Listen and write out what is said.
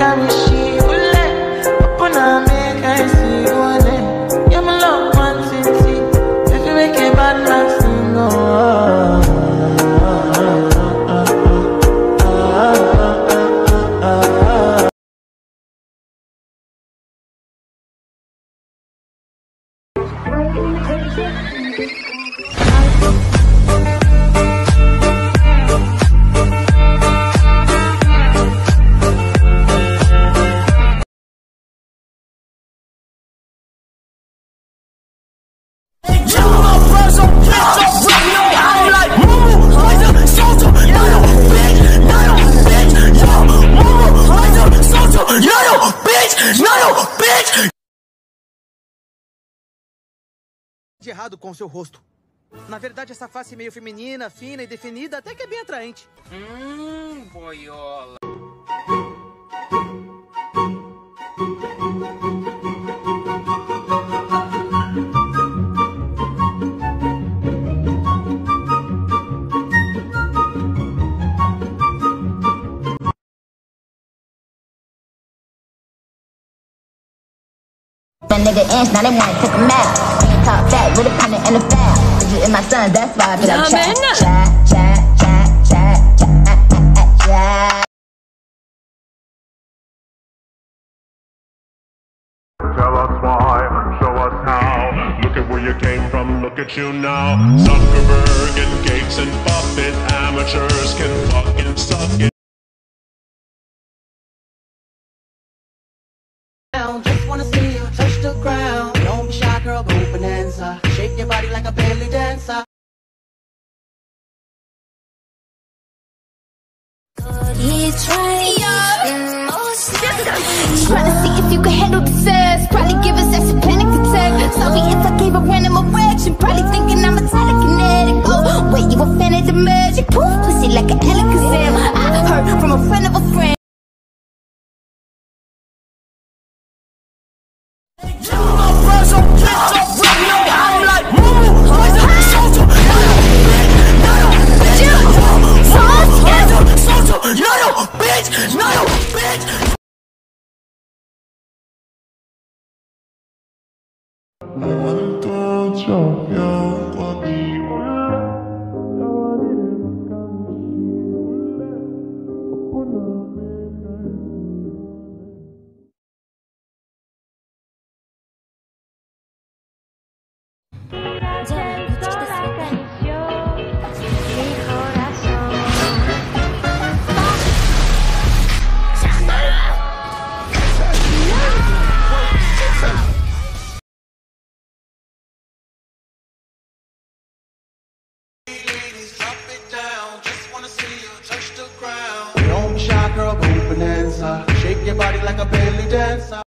wish you de errado com seu rosto. Na verdade, essa face meio feminina, fina e definida até que é bem atraente. Hum, boiola. That nigga wanna take a map. Ain't top fat with a pennant and a fat. Bitches in my son, that's why I be like chat, chat, chat, chat, chat, chat, chat. Tell us why, show us how. Look at where you came from, look at you now. Zuckerberg and Gates and Buffett, amateurs can fucking suck it. Just wanna see you touch the ground. Your body like a belly dancer. He's trying Trying to see if you can handle the sex. Probably give us that's a panic attack Sorry if I gave a random erection. Probably thinking I'm a telekinetic. Oh, wait, you a fan of the magic? Poof, pussy like an Alakazam I heard from a friend of a friend 我们多久有 girl, bonanza. Shake your body like a belly dancer.